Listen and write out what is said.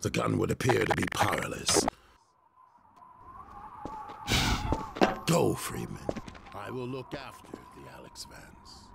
the gun would appear to be powerless. Go, Freeman. I will look after the Alex Vance.